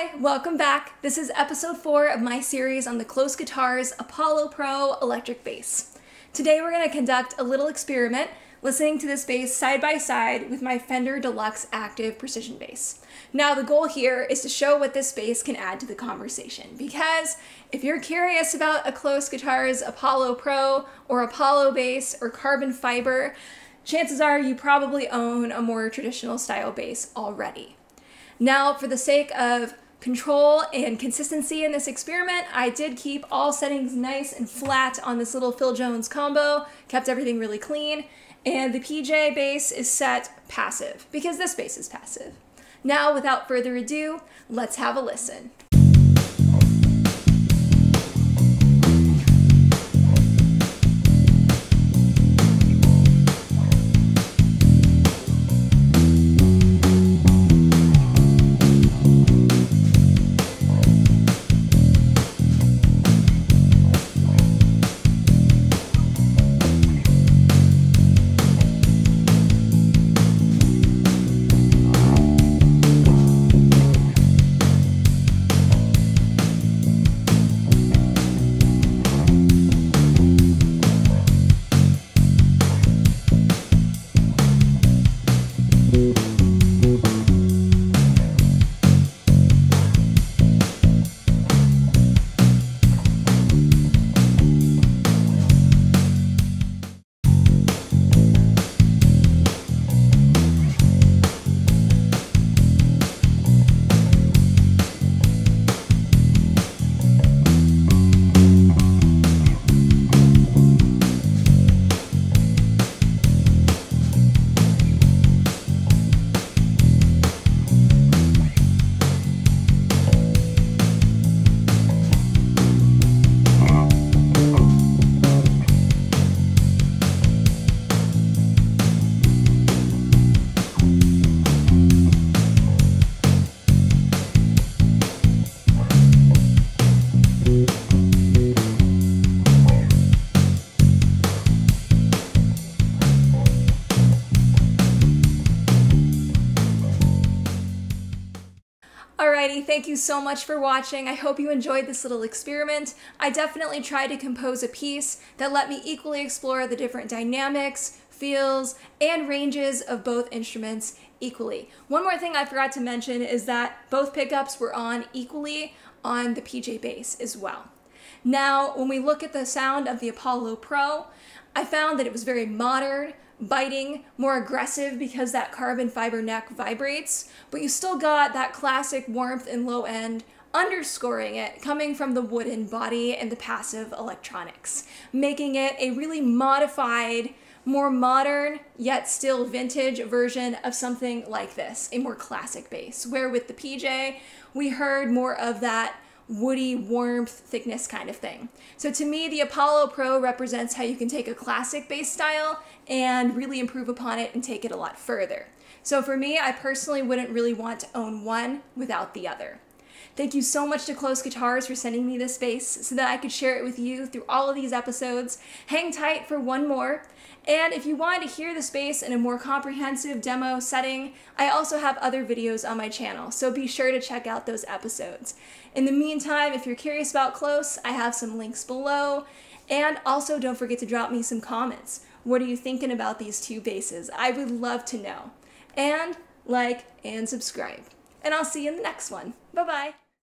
Hi, welcome back. This is episode 4 of my series on the KLOS Guitars Apollo Pro electric bass. Today we're going to conduct a little experiment listening to this bass side by side with my Fender Deluxe Active Precision Bass. Now the goal here is to show what this bass can add to the conversation because if you're curious about a KLOS Guitars Apollo Pro or Apollo bass or carbon fiber, chances are you probably own a more traditional style bass already. Now, for the sake of control and consistency in this experiment, I did keep all settings nice and flat on this little Phil Jones combo, kept everything really clean, and the PJ bass is set passive, because this bass is passive. Now, without further ado, let's have a listen. Alrighty, thank you so much for watching. I hope you enjoyed this little experiment. I definitely tried to compose a piece that let me equally explore the different dynamics, feels, and ranges of both instruments equally. One more thing I forgot to mention is that both pickups were on equally on the PJ bass as well. Now, when we look at the sound of the Apollo Pro, I found that it was very modern, biting, more aggressive because that carbon fiber neck vibrates, but you still got that classic warmth and low end underscoring it coming from the wooden body and the passive electronics, making it a really modified, more modern, yet still vintage version of something like this, a more classic bass, where with the PJ, we heard more of that woody warmth thickness kind of thing. So to me, the Apollo Pro represents how you can take a classic bass style and really improve upon it and take it a lot further. So for me, I personally wouldn't really want to own one without the other. Thank you so much to KLOS Guitars for sending me this bass so that I could share it with you through all of these episodes. Hang tight for one more. And if you wanted to hear the bass in a more comprehensive demo setting, I also have other videos on my channel, so be sure to check out those episodes. In the meantime, if you're curious about KLOS, I have some links below. And also don't forget to drop me some comments. What are you thinking about these two basses? I would love to know. And like and subscribe. And I'll see you in the next one. Bye-bye.